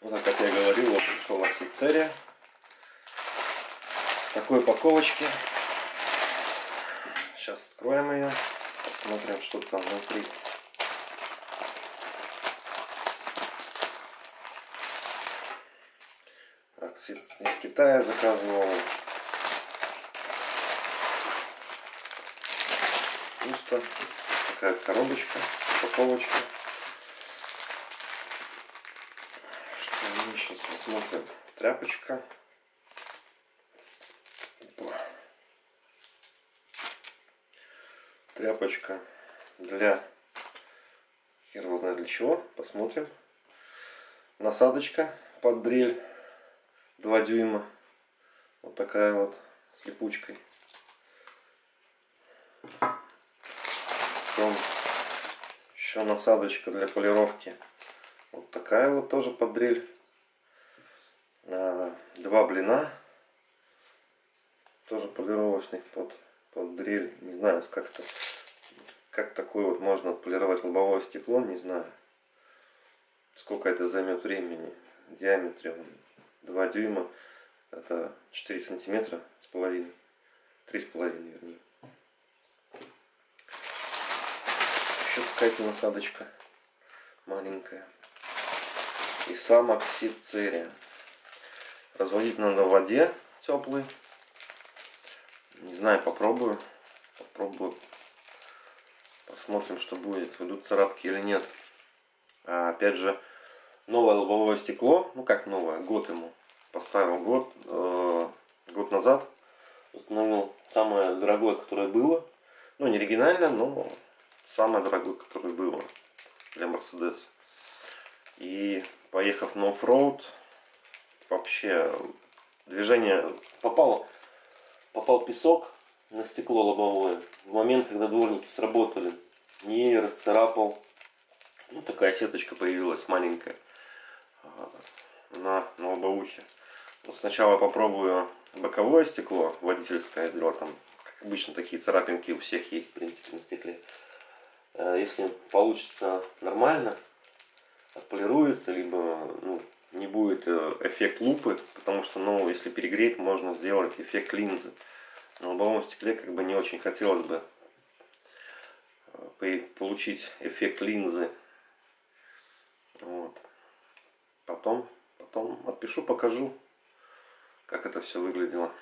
Вот как я говорил, вот пришел Аксицерия. В такой упаковочке. Сейчас откроем ее. Посмотрим, что там внутри. Аксид из Китая заказывал. Пусто. Такая коробочка, упаковочка. Что мы сейчас посмотрим. Тряпочка. Опа. Тряпочка для хер его знает для чего. Посмотрим. Насадочка под дрель 2 дюйма. Вот такая вот с липучкой. Потом еще насадочка для полировки. Вот такая вот тоже под дрель. А, два блина. Тоже полировочных под, под дрель. Не знаю, как это как такое вот можно отполировать лобовое стекло, не знаю. Сколько это займет времени. В диаметре 2 дюйма. Это 4 сантиметра с половиной. 3 с половиной, вернее. Еще какая-то насадочка маленькая. И сам оксид церия. Разводить надо в воде теплый. Не знаю, попробую. Попробую Посмотрим, что будет, выйдут царапки или нет. А, опять же, новое лобовое стекло, ну как новое, год ему. Поставил год, э, год назад. Установил самое дорогое, которое было. Ну, не оригинальное, но самое дорогое, которое было для Mercedes. И поехав на оффроуд, вообще движение попало, попал песок на стекло лобовое в момент, когда дворники сработали не расцарапал. Ну, такая сеточка появилась маленькая а, на, на лобовухе. Вот сначала попробую боковое стекло, водительское, для там, как обычно, такие царапинки у всех есть, в принципе, на стекле. А, если получится нормально, отполируется, либо ну, будет э, эффект лупы, потому что, ну, если перегреть, можно сделать эффект линзы. На лобовом стекле как бы не очень хотелось бы получить эффект линзы. Вот. Потом, потом отпишу, покажу, как это все выглядело.